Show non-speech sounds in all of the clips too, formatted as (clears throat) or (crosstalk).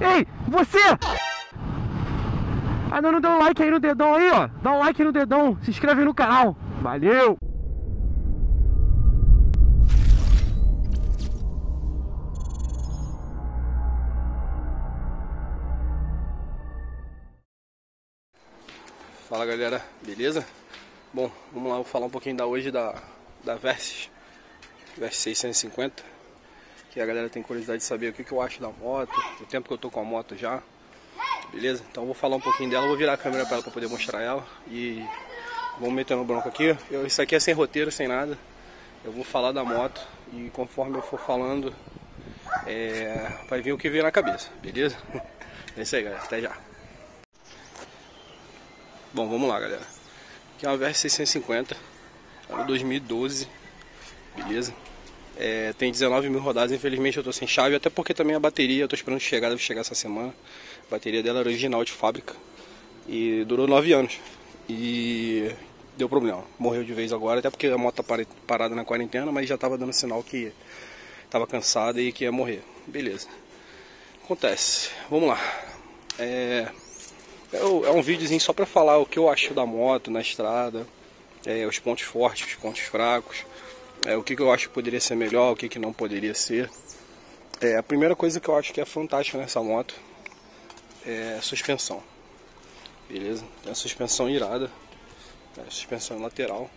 Ei, você! Ah, não, deu um like aí no dedão aí, ó. Dá um like no dedão, se inscreve no canal. Valeu! Fala galera, beleza? Bom, vamos lá, vou falar um pouquinho da hoje da, da Versys Versys 650 Que a galera tem curiosidade de saber o que, que eu acho da moto O tempo que eu tô com a moto já Beleza? Então eu vou falar um pouquinho dela, vou virar a câmera para ela para poder mostrar ela E vamos meter no bronco aqui eu, Isso aqui é sem roteiro, sem nada Eu vou falar da moto e conforme eu for falando é, Vai vir o que vier na cabeça, beleza? (laughs) É isso aí galera, até já Bom, vamos lá, galera. Aqui é uma VS 650, ano 2012, beleza? É, tem 19 mil rodadas, infelizmente eu tô sem chave, até porque também a bateria, eu tô esperando chegar, deve chegar essa semana. A bateria dela era original de fábrica e durou 9 anos. E deu problema, morreu de vez agora, até porque a moto tá parada na quarentena, mas já tava dando sinal que tava cansada e que ia morrer. Beleza. Acontece. Vamos lá. É, é, é um videozinho só para falar o que eu acho da moto na estrada, é, os pontos fortes, os pontos fracos, é, o que, que eu acho que poderia ser melhor, o que, que não poderia ser. É, a primeira coisa que eu acho que é fantástica nessa moto é a suspensão. Beleza? Tem a suspensão irada, a é, suspensão lateral.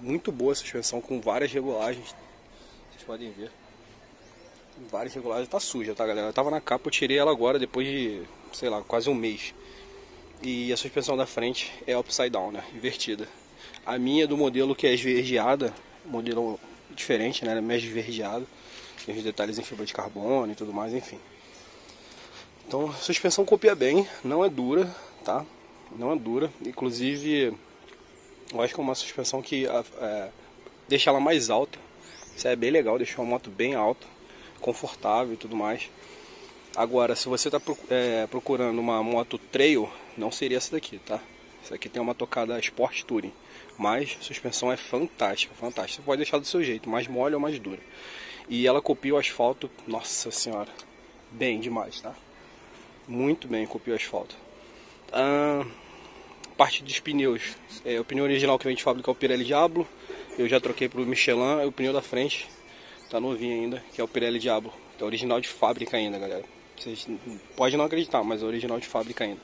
Muito boa a suspensão com várias regulagens. Vocês podem ver. Várias regulagens. Tá suja, tá galera? Eu tava na capa, eu tirei ela agora depois de sei lá, quase um mês. E a suspensão da frente é upside down, né? Invertida. A minha é do modelo que é esverdeada, modelo diferente, né? Ela é mais esverdeado. Tem os detalhes em fibra de carbono e tudo mais, enfim. Então, suspensão copia bem, não é dura, tá? Não é dura. Inclusive, eu acho que é uma suspensão que é, deixa ela mais alta. Isso é bem legal, deixa uma moto bem alta, confortável e tudo mais. Agora, se você está é, procurando uma moto trail, não seria essa daqui, tá? Essa aqui tem uma tocada Sport Touring, mas a suspensão é fantástica, fantástica. Você pode deixar do seu jeito, mais mole ou mais dura. E ela copia o asfalto, nossa senhora, bem demais, tá? Muito bem copia o asfalto. Ah, parte dos pneus, é, o pneu original que a gente fabrica é o Pirelli Diablo. Eu já troquei para o Michelin, o pneu da frente tá novinho ainda, que é o Pirelli Diablo. É original de fábrica ainda, galera. Vocês podem não acreditar, mas é original de fábrica ainda.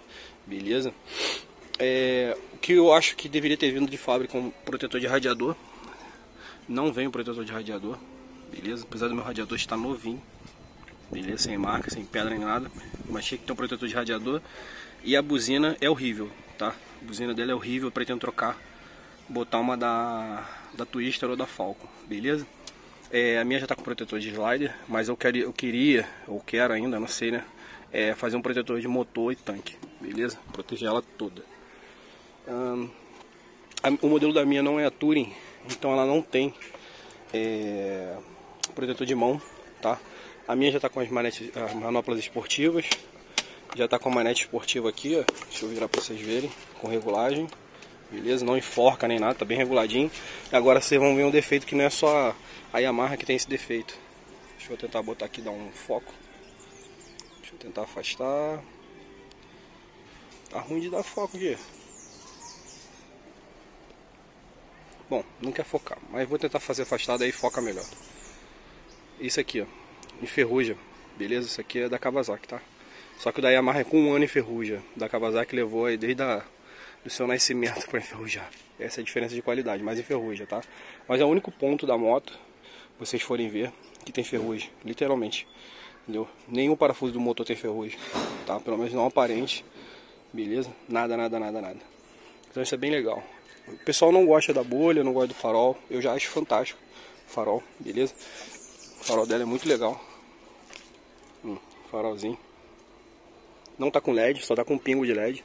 Beleza? É, que eu acho que deveria ter vindo de fábrica um protetor de radiador. Não vem o protetor de radiador. Beleza? Apesar do meu radiador estar novinho. Beleza? Sem marca, sem pedra nem nada. Mas tinha que ter um protetor de radiador. E a buzina é horrível, tá? A buzina dela é horrível. Eu pretendo trocar. Botar uma da, da Twister ou da Falcon. Beleza? É, a minha já está com protetor de slider, mas eu, queria, eu queria, ou quero ainda, não sei, né? É, fazer um protetor de motor e tanque, beleza? Proteger ela toda. O modelo da minha não é a Touring, então ela não tem é, protetor de mão, tá? A minha já está com as, manetes, as manoplas esportivas, já está com a manete esportiva aqui, ó. Deixa eu virar para vocês verem, com regulagem, beleza? Não enforca nem nada, tá bem reguladinho. Agora vocês vão ver um defeito que não é só a Yamaha que tem esse defeito. Deixa eu tentar botar aqui, dar um foco. Deixa eu tentar afastar. Tá ruim de dar foco aqui. Bom, não quer focar, mas vou tentar fazer afastado aí foca melhor. Isso aqui, ó, enferruja, beleza? Isso aqui é da Kawasaki, tá? Só que o da Yamaha é com um ano enferruja. Da Kawasaki levou aí desde a, do seu nascimento (laughs) para enferrujar. Essa é a diferença de qualidade, mas enferruja, tá? Mas é o único ponto da moto vocês forem ver, que tem ferrugem, literalmente. Entendeu? Nenhum parafuso do motor tem ferrugem, tá? Pelo menos não aparente. Beleza? Nada, nada, nada, nada. Então isso é bem legal. O pessoal não gosta da bolha, não gosta do farol. Eu já acho fantástico o farol, beleza? O farol dela é muito legal. Hum, farolzinho. Não tá com LED, só tá com um pingo de LED.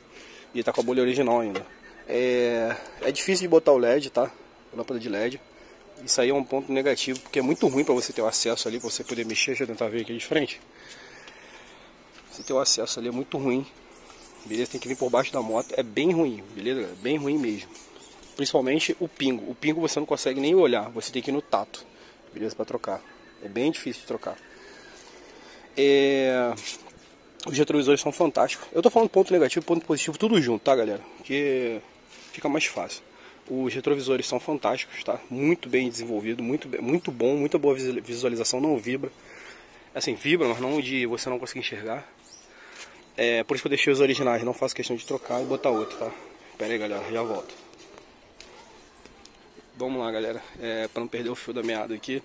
E tá com a bolha original ainda. É, é difícil de botar o LED, tá? Lâmpada de LED. Isso aí é um ponto negativo, porque é muito ruim para você ter o acesso ali, para você poder mexer. Deixa eu tentar ver aqui de frente. Você ter o acesso ali é muito ruim. Beleza? Tem que vir por baixo da moto. É bem ruim, beleza? É bem ruim mesmo. Principalmente o pingo. O pingo você não consegue nem olhar, você tem que ir no tato. Beleza? Para trocar. É bem difícil de trocar. É... Os retrovisores são fantásticos. Eu tô falando ponto negativo ponto positivo tudo junto, tá galera? Que fica mais fácil. Os retrovisores são fantásticos, tá? Muito bem desenvolvido, muito, muito bom, muita boa visualização, não vibra. Assim, vibra, mas não de você não conseguir enxergar. É, por isso que eu deixei os originais, não faço questão de trocar e botar outro, tá? Pera aí galera, já volto. Vamos lá galera, é, para não perder o fio da meada aqui.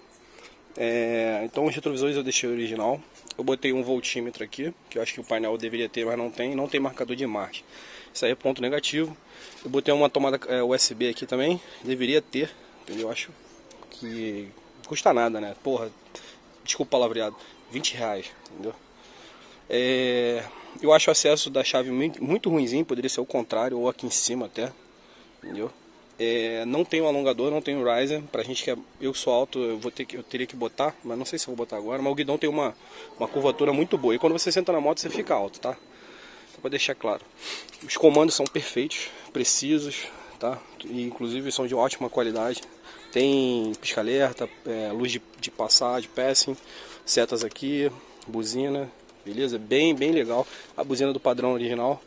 É, então os retrovisores eu deixei original. Eu botei um voltímetro aqui, que eu acho que o painel deveria ter, mas não tem. Não tem marcador de marcha. Isso aí é ponto negativo. Eu botei uma tomada é, USB aqui também, deveria ter, entendeu? Eu acho que custa nada, né? Porra, desculpa o palavreado, 20 reais, entendeu? É, eu acho o acesso da chave muito, muito ruimzinho, poderia ser o contrário, ou aqui em cima até, entendeu? É, não um alongador, não um riser. Pra gente que é, eu sou alto, eu, vou ter que, eu teria que botar, mas não sei se vou botar agora. Mas o guidão tem uma, uma curvatura muito boa. E quando você senta na moto, você fica alto, tá? Só pra deixar claro. Os comandos são perfeitos, precisos, tá? E, inclusive são de ótima qualidade. Tem pisca-alerta, é, luz de, de passar, passing, setas aqui, buzina, beleza? Bem, bem legal. A buzina do padrão original.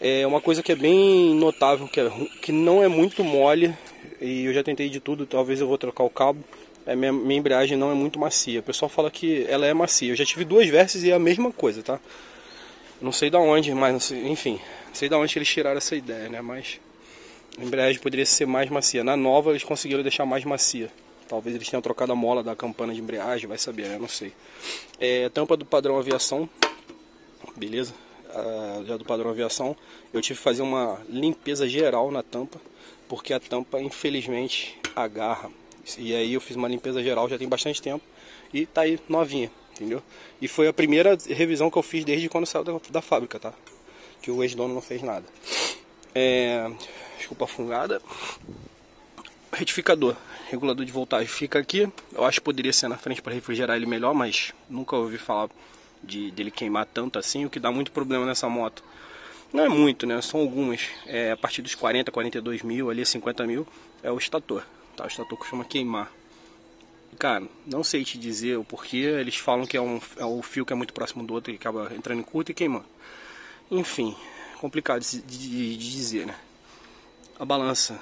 É uma coisa que é bem notável, que, é, que não é muito mole, e eu já tentei de tudo, talvez eu vou trocar o cabo. É, minha, minha embreagem não é muito macia. O pessoal fala que ela é macia. Eu já tive duas versas e é a mesma coisa, tá? Não sei da onde, mas enfim, não sei da onde eles tiraram essa ideia, né? Mas a embreagem poderia ser mais macia. Na nova eles conseguiram deixar mais macia. Talvez eles tenham trocado a mola da campana de embreagem, vai saber, né? Não sei. É, tampa do padrão aviação, beleza? Uh, já do padrão aviação, eu tive que fazer uma limpeza geral na tampa, porque a tampa infelizmente agarra. E aí eu fiz uma limpeza geral já tem bastante tempo e tá aí novinha, entendeu? E foi a primeira revisão que eu fiz desde quando saiu da, da fábrica, tá? Que o ex-dono não fez nada. É, desculpa a fungada. Retificador, regulador de voltagem fica aqui. Eu acho que poderia ser na frente para refrigerar ele melhor, mas nunca ouvi falar de dele queimar tanto assim, o que dá muito problema nessa moto. Não é muito, né? São algumas. É, a partir dos 40, 42 mil, ali 50 mil, é o estator. Tá? O estator costuma queimar. Cara, não sei te dizer o porquê. Eles falam que é, um, é o fio que é muito próximo do outro e acaba entrando em curto e queimando. Enfim, complicado de, de, de dizer, né? A balança,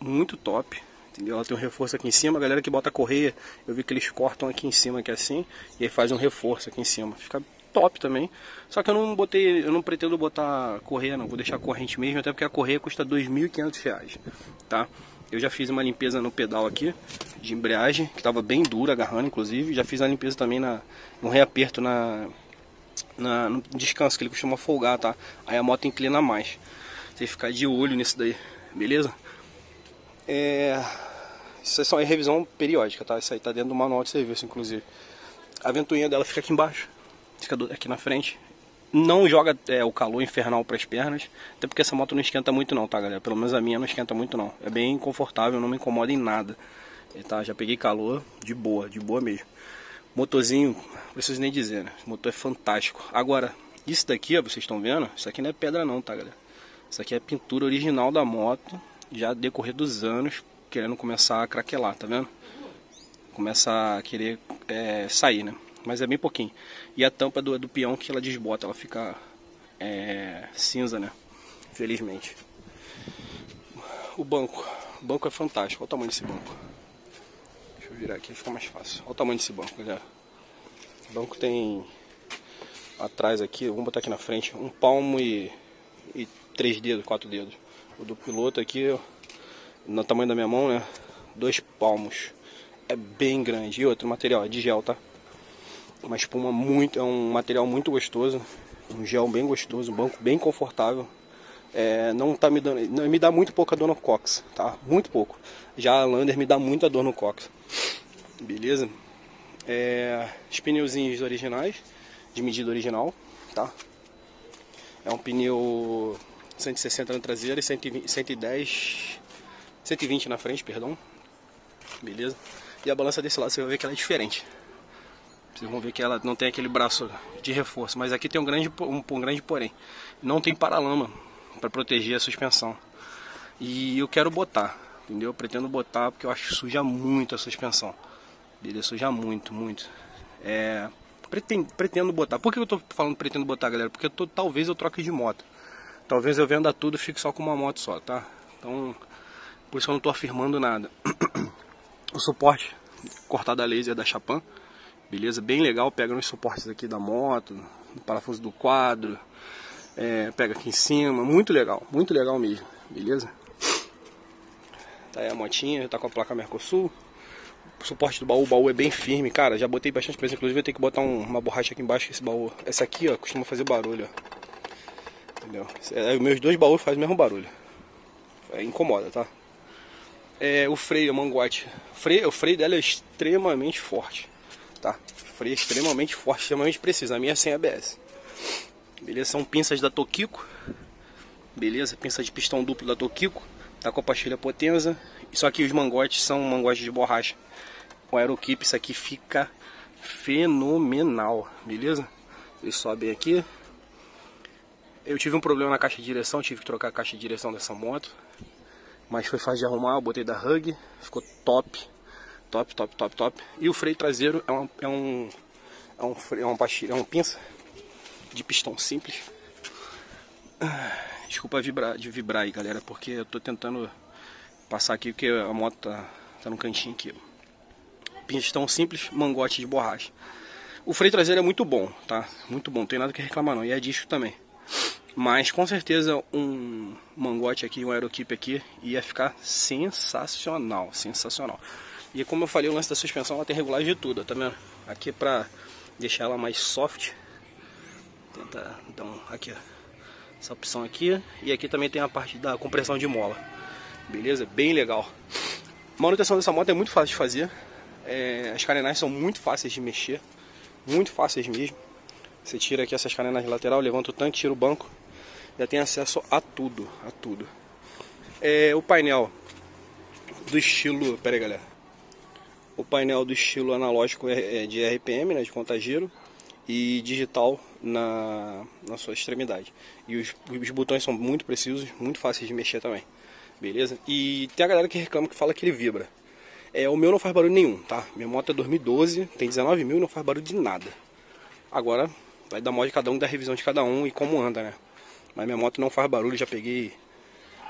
muito top entendeu? Ela tem um reforço aqui em cima, a galera que bota correia, eu vi que eles cortam aqui em cima, que é assim, e aí faz um reforço aqui em cima. Fica top também. Só que eu não botei, eu não pretendo botar correia não, vou deixar corrente mesmo, até porque a correia custa R$ 2.500, tá? Eu já fiz uma limpeza no pedal aqui, de embreagem, que estava bem dura, agarrando inclusive. Já fiz a limpeza também na, no reaperto na, na, no descanso, que ele costuma folgar, tá? Aí a moto inclina mais. Tem que ficar de olho nisso daí, beleza? É, isso é revisão periódica, tá? Isso aí tá dentro do manual de serviço, inclusive. A ventoinha dela fica aqui embaixo, fica aqui na frente. Não joga é, o calor infernal para as pernas, até porque essa moto não esquenta muito não, tá galera? Pelo menos a minha não esquenta muito não. É bem confortável, não me incomoda em nada. E, tá? Já peguei calor de boa, de boa mesmo. Motorzinho, não preciso nem dizer, né? O motor é fantástico. Agora, isso daqui, ó, vocês estão vendo? Isso aqui não é pedra não, tá galera? Isso aqui é pintura original da moto, já decorrer dos anos, querendo começar a craquelar, tá vendo? Começa a querer é, sair, né? Mas é bem pouquinho. E a tampa do, do peão que ela desbota, ela fica é, cinza, né? Felizmente. O banco. O banco é fantástico. Olha o tamanho desse banco. Deixa eu virar aqui, fica mais fácil. Olha o tamanho desse banco, galera. O banco tem atrás aqui, vamos botar aqui na frente, um palmo e, e três dedos, quatro dedos. O do piloto aqui, no tamanho da minha mão, né? Dois palmos. É bem grande. E outro material, é de gel, tá? Uma espuma muito, é um material muito gostoso. Um gel bem gostoso, um banco bem confortável. É, não tá me dando, não, me dá muito pouca dor no cox, tá? Muito pouco. Já a Lander me dá muita dor no cox. Beleza? É, os pneuzinhos originais, de medida original, tá? É um pneu 160 na traseira e 120, 110 120 na frente, perdão. Beleza? E a balança desse lado você vai ver que ela é diferente. Vocês vão ver que ela não tem aquele braço de reforço, mas aqui tem um grande, um, um grande porém. Não tem paralama para proteger a suspensão. E eu quero botar, entendeu? Eu pretendo botar porque eu acho que suja muito a suspensão. Beleza? Suja muito, muito. É, Pretendo, pretendo botar. Por que eu tô falando pretendo botar, galera? Porque eu tô, talvez eu troque de moto. Talvez eu venda tudo e fique só com uma moto só, tá? Então, por isso eu não tô afirmando nada. (clears throat) o suporte cortado a laser da Chapan, beleza? Bem legal, pega nos suportes aqui da moto, no parafuso do quadro, é, pega aqui em cima, muito legal, muito legal mesmo, beleza? Tá aí a motinha, tá com a placa Mercosul. O suporte do baú, o baú é bem firme, cara. Já botei bastante peso, inclusive eu tenho que botar um, uma borracha aqui embaixo. Esse baú, essa aqui, ó, costuma fazer barulho, ó. Entendeu? É, meus dois baús fazem o mesmo barulho. É, incomoda, tá? É, o freio, a mangote. O freio, o freio dela é extremamente forte, tá? O freio é extremamente forte, extremamente preciso. A minha é sem ABS. Beleza? São pinças da Tokiko. Beleza? Pinça de pistão duplo da Tokiko. Tá com a pastilha Potenza. Só que os mangotes são mangotes de borracha. O Aerokeep, isso aqui fica fenomenal. Beleza? Eles sobem aqui. Eu tive um problema na caixa de direção. Tive que trocar a caixa de direção dessa moto. Mas foi fácil de arrumar. Eu botei da Hug. Ficou top. Top, top, top, top. E o freio traseiro é, uma, é um... É um, é uma pastilha, é um pinça de pistão simples. Desculpa vibrar, de vibrar aí, galera, porque eu tô tentando passar aqui porque a moto tá, tá no cantinho aqui. Pistão simples, mangote de borracha. O freio traseiro é muito bom, tá? Muito bom, não tem nada que reclamar não. E é disco também. Mas com certeza um mangote aqui, um aerokeep aqui, ia ficar sensacional, sensacional. E como eu falei, o lance da suspensão ela tem regulagem de tudo, tá vendo? Aqui pra deixar ela mais soft. Tentar, então, aqui ó essa opção aqui. E aqui também tem a parte da compressão de mola. Beleza? Bem legal. Manutenção dessa moto é muito fácil de fazer. É, as carenagens são muito fáceis de mexer. Muito fáceis mesmo. Você tira aqui essas carenas lateral, levanta o tanque, tira o banco. Já tem acesso a tudo, a tudo. É, o painel do estilo... Pera aí, galera. O painel do estilo analógico é, é de RPM, né, de contagiro e digital na, na sua extremidade. E os, os botões são muito precisos, muito fáceis de mexer também. Beleza? E tem a galera que reclama que fala que ele vibra. É, o meu não faz barulho nenhum, tá? Minha moto é 2012, tem 19 mil e não faz barulho de nada. Agora vai dar modo de cada um, da revisão de cada um e como anda, né? Mas minha moto não faz barulho, já peguei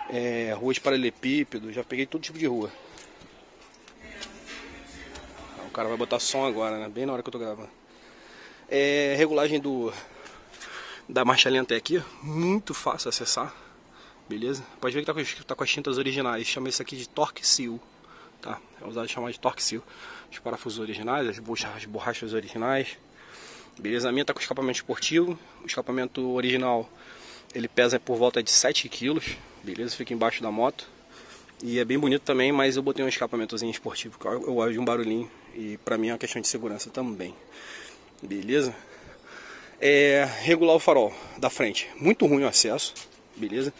é, ruas paralelepípedo, já peguei todo tipo de rua. O cara vai botar som agora, né? Bem na hora que eu tô gravando. É, regulagem do da marcha lenta é aqui, muito fácil acessar, beleza? Pode ver que tá com, tá com as tintas originais, chama isso aqui de Torque Seal, tá? É usado chamar de Torque Seal. Os parafusos originais, as borrachas, as borrachas originais, beleza? A minha tá com escapamento esportivo, o escapamento original ele pesa por volta de 7 kg, beleza? Fica embaixo da moto. E é bem bonito também, mas eu botei um escapamentozinho esportivo, que eu gosto de um barulhinho e pra mim é uma questão de segurança também. Beleza? É, regular o farol da frente. Muito ruim o acesso. Beleza?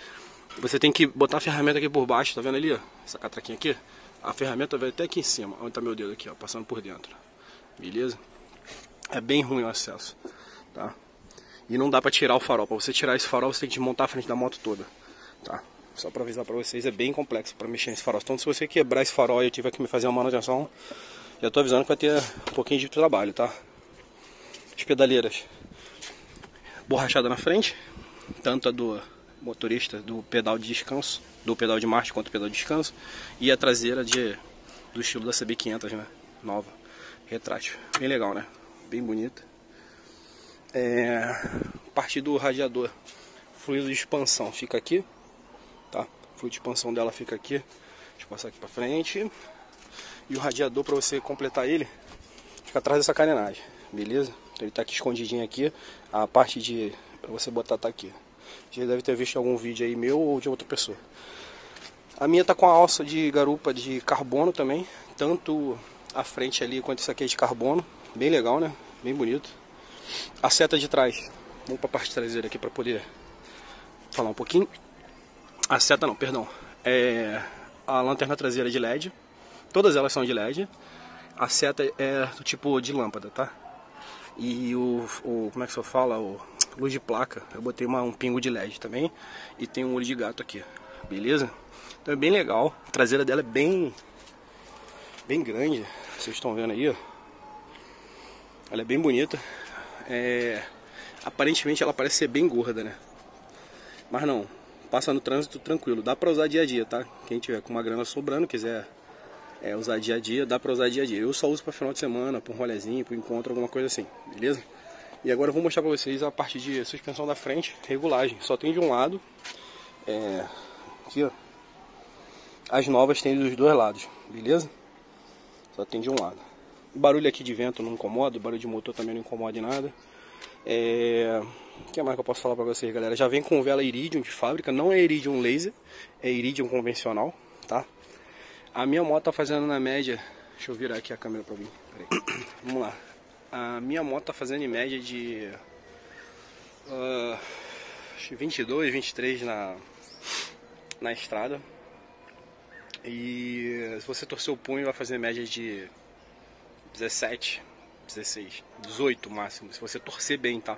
Você tem que botar a ferramenta aqui por baixo, tá vendo ali? Ó, essa catraquinha aqui. A ferramenta vai até aqui em cima, onde tá meu dedo aqui, ó, passando por dentro. Beleza? É bem ruim o acesso, tá? E não dá pra tirar o farol. Pra você tirar esse farol, você tem que desmontar a frente da moto toda, tá? Só pra avisar pra vocês, é bem complexo pra mexer nesse farol. Então se você quebrar esse farol e eu tiver que me fazer uma manutenção, já tô avisando que vai ter um pouquinho de trabalho, tá? as pedaleiras borrachada na frente, tanto a do motorista do pedal de descanso, do pedal de marcha quanto o pedal de descanso, e a traseira de, do estilo da CB500, né? Nova, retrátil. Bem legal, né? Bem bonita. É, parte do radiador, fluido de expansão fica aqui, tá? O fluido de expansão dela fica aqui. Deixa eu passar aqui pra frente. E o radiador, para você completar ele, fica atrás dessa carenagem, beleza? Então ele está aqui escondidinho aqui. A parte de para você botar tá aqui. Já deve ter visto algum vídeo aí meu ou de outra pessoa. A minha tá com a alça de garupa de carbono também, tanto a frente ali quanto isso aqui é de carbono, bem legal, né? Bem bonito. A seta de trás, vamos para a parte traseira aqui para poder falar um pouquinho. A seta não, perdão. É a lanterna traseira de LED. Todas elas são de LED. A seta é do tipo de lâmpada, tá? E o, o como é que você fala? O luz de placa. Eu botei uma, um pingo de LED também. E tem um olho de gato aqui. Beleza? Então é bem legal. A traseira dela é bem bem grande. Vocês estão vendo aí, ó. Ela é bem bonita. É, aparentemente ela parece ser bem gorda, né? Mas não, passa no trânsito tranquilo. Dá pra usar dia a dia, tá? Quem tiver com uma grana sobrando, quiser é, usar dia a dia, dá pra usar dia a dia. Eu só uso pra final de semana, pra um rolezinho, pra um encontro, alguma coisa assim, beleza? E agora eu vou mostrar pra vocês a parte de suspensão da frente, regulagem. Só tem de um lado, é, aqui ó, as novas tem dos dois lados, beleza? Só tem de um lado. Barulho aqui de vento não incomoda, o barulho de motor também não incomoda em nada. É... O que mais que eu posso falar pra vocês, galera? Já vem com vela Iridium de fábrica, não é Iridium laser, é Iridium convencional, tá? A minha moto tá fazendo na média... Deixa eu virar aqui a câmera pra mim. (coughs) Vamos lá. A minha moto tá fazendo em média de... Uh, 22, 23 na, na estrada. E se você torcer o punho vai fazer média de 17, 16, 18 máximo, se você torcer bem, tá?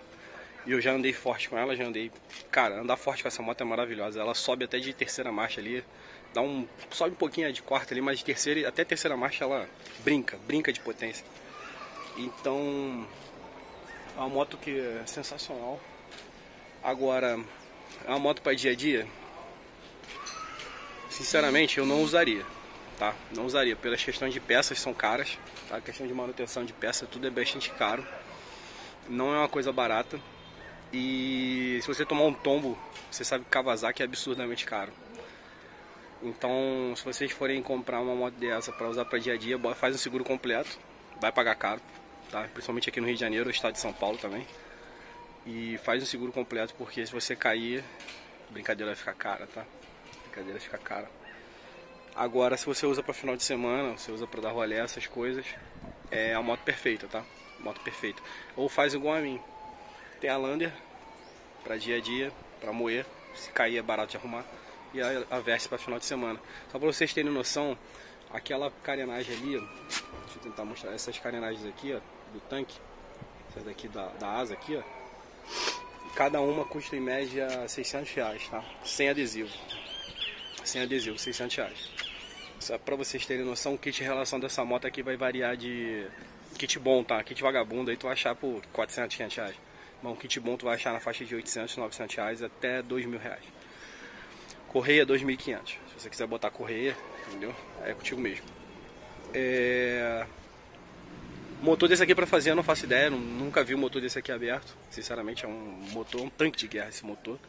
E eu já andei forte com ela, já andei. Cara, andar forte com essa moto é maravilhosa. Ela sobe até de terceira marcha ali. Dá um. Sobe um pouquinho de quarta ali, mas de terceira até terceira marcha ela brinca, brinca de potência. Então. É uma moto que é sensacional. Agora, é uma moto para dia a dia? Sinceramente, eu não usaria tá? Não usaria, pelas questões de peças são caras, tá? A questão de manutenção de peça, tudo é bastante caro. Não é uma coisa barata. E se você tomar um tombo, você sabe que Kawasaki é absurdamente caro. Então, se vocês forem comprar uma moto dessa para usar para dia a dia, faz um seguro completo, vai pagar caro, tá? Principalmente aqui no Rio de Janeiro, estado de São Paulo também. E faz um seguro completo porque se você cair, brincadeira vai ficar cara, tá? Brincadeira fica cara. Agora, se você usa para final de semana, você usa para dar rolê, essas coisas, é a moto perfeita, tá? Moto perfeita. Ou faz igual a mim. Tem a Lander para dia a dia, para moer, se cair é barato de arrumar, e a, a Versa para final de semana. Só para vocês terem noção, aquela carenagem ali, deixa eu tentar mostrar essas carenagens aqui, ó, do tanque, essas daqui da, da asa aqui, ó. Cada uma custa em média 600 reais, tá? Sem adesivo. Sem adesivo, 600 reais. Só pra vocês terem noção, o kit de relação dessa moto aqui vai variar de... Kit bom, tá? Kit vagabundo aí tu vai achar por 400, 500 reais. Bom, kit bom tu vai achar na faixa de 800, 900 reais até 2 mil reais. Correia 2.500. Se você quiser botar correia, entendeu? É contigo mesmo. É... Motor desse aqui para fazer eu não faço ideia, nunca vi um motor desse aqui aberto. Sinceramente é um motor, um tanque de guerra esse motor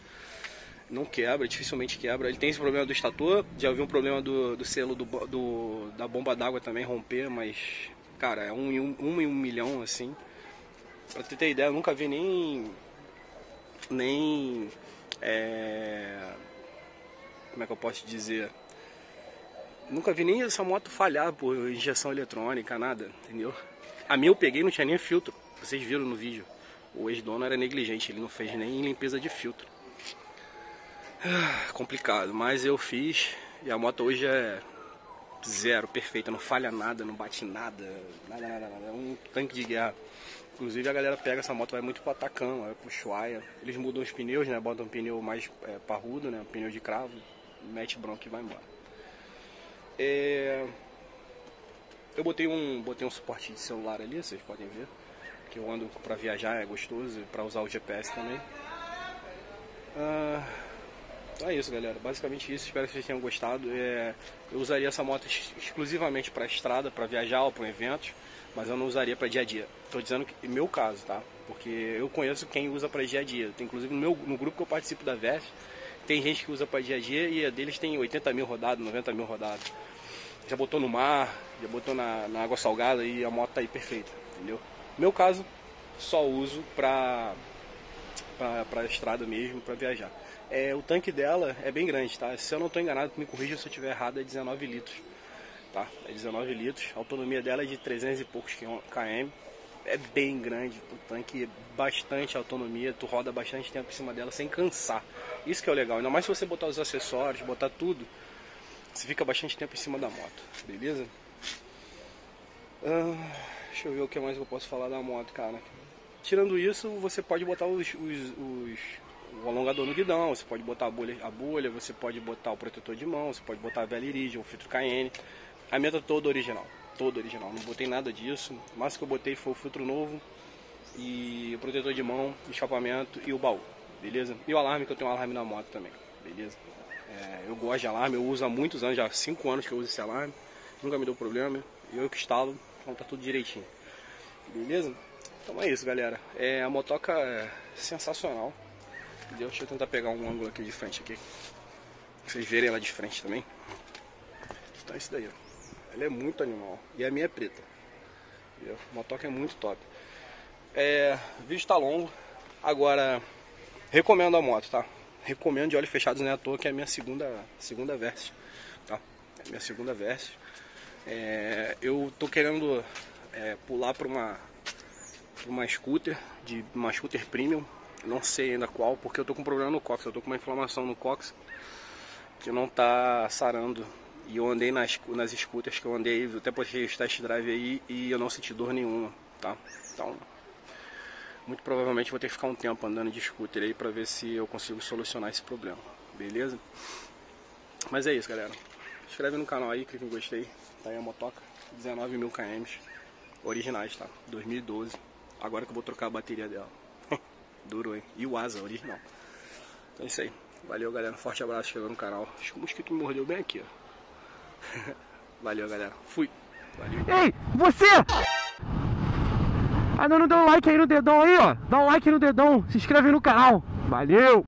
não quebra, dificilmente quebra. Ele tem esse problema do estator, já vi um problema do, do selo do, do da bomba d'água também romper, mas, cara, é um, um, um em um milhão, assim. Pra ter ideia, eu nunca vi nem. Nem. É, como é que eu posso dizer? Nunca vi nem essa moto falhar por injeção eletrônica, nada, entendeu? A minha eu peguei não tinha nem filtro, vocês viram no vídeo. O ex-dono era negligente, ele não fez nem limpeza de filtro. Complicado, mas eu fiz e a moto hoje é zero, perfeita, não falha nada, não bate nada, nada, nada, nada. É um tanque de guerra. Inclusive a galera pega essa moto, vai muito pro Atacama, vai pro Chuaia. Eles mudam os pneus, né? Botam um pneu mais é, parrudo, né? Um pneu de cravo, mete bronco e vai embora. É... Eu botei um, botei um suporte de celular ali, vocês podem ver. Que eu ando pra viajar, é gostoso, pra usar o GPS também. Ah então é isso, galera. Basicamente isso. Espero que vocês tenham gostado. É, eu usaria essa moto exclusivamente para estrada, para viajar ou para eventos, mas eu não usaria para dia a dia. Estou dizendo que, meu caso, tá? Porque eu conheço quem usa para dia a dia. Tem, inclusive no, meu, no grupo que eu participo da VES, tem gente que usa para dia a dia e a deles tem 80 mil rodados, 90 mil rodados. Já botou no mar, já botou na, na água salgada e a moto tá aí perfeita, entendeu? Meu caso, só uso para para estrada mesmo, para viajar. É, o tanque dela é bem grande, tá? Se eu não estou enganado, me corrija se eu estiver errado, é 19 litros. Tá? É 19 litros. A autonomia dela é de 300 e poucos km. É bem grande, o tanque é bastante autonomia, tu roda bastante tempo em cima dela sem cansar. Isso que é o legal, ainda mais se você botar os acessórios, botar tudo, você fica bastante tempo em cima da moto, beleza? Ah, deixa eu ver o que mais eu posso falar da moto, cara. Tirando isso, você pode botar os, os, os o alongador no guidão, você pode botar a bolha, a bolha, você pode botar o protetor de mão, você pode botar a vela iridium, o filtro KN. A tá toda original, toda original, não botei nada disso. O máximo que eu botei foi o filtro novo E o protetor de mão, escapamento e o baú, beleza? E o alarme, que eu tenho um alarme na moto também, beleza? É, eu gosto de alarme, eu uso há muitos anos, já há 5 anos que eu uso esse alarme. Nunca me deu problema. Eu que instalo, então tá tudo direitinho. Beleza? Então é isso, galera. É, a motoca é sensacional. Deixa eu tentar pegar um ângulo aqui de frente aqui. Pra vocês verem ela de frente também. Então é isso daí, ó. Ela é muito animal. E a minha é preta. Entendeu? A motoca é muito top. É, o vídeo tá longo. Agora, recomendo a moto, tá? Recomendo de olhos fechados, né? À toa que é a minha segunda, segunda verse. Tá? É a minha segunda verse. É, eu tô querendo é, pular para uma, pra uma scooter, de uma scooter premium. Não sei ainda qual, porque eu tô com um problema no cox. Eu tô com uma inflamação no cox que não tá sarando. E eu andei nas, nas scooters que eu andei, eu até postei os test drive aí e eu não senti dor nenhuma, tá? Então, muito provavelmente vou ter que ficar um tempo andando de scooter aí pra ver se eu consigo solucionar esse problema, beleza? Mas é isso, galera. Inscreve no canal aí, clica em gostei. Tá aí a motoca, 19 mil km, originais, tá? 2012. Agora que eu vou trocar a bateria dela. Duro, hein? E o asa original. Então é isso aí. Valeu, galera. Forte abraço, chegou no canal. Acho que o mosquito me mordeu bem aqui, ó. (laughs) Valeu, galera. Fui. Valeu. Ei, você! Ainda não deu like aí no dedão aí, ó. Dá um like no dedão, se inscreve no canal. Valeu!